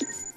Tchau.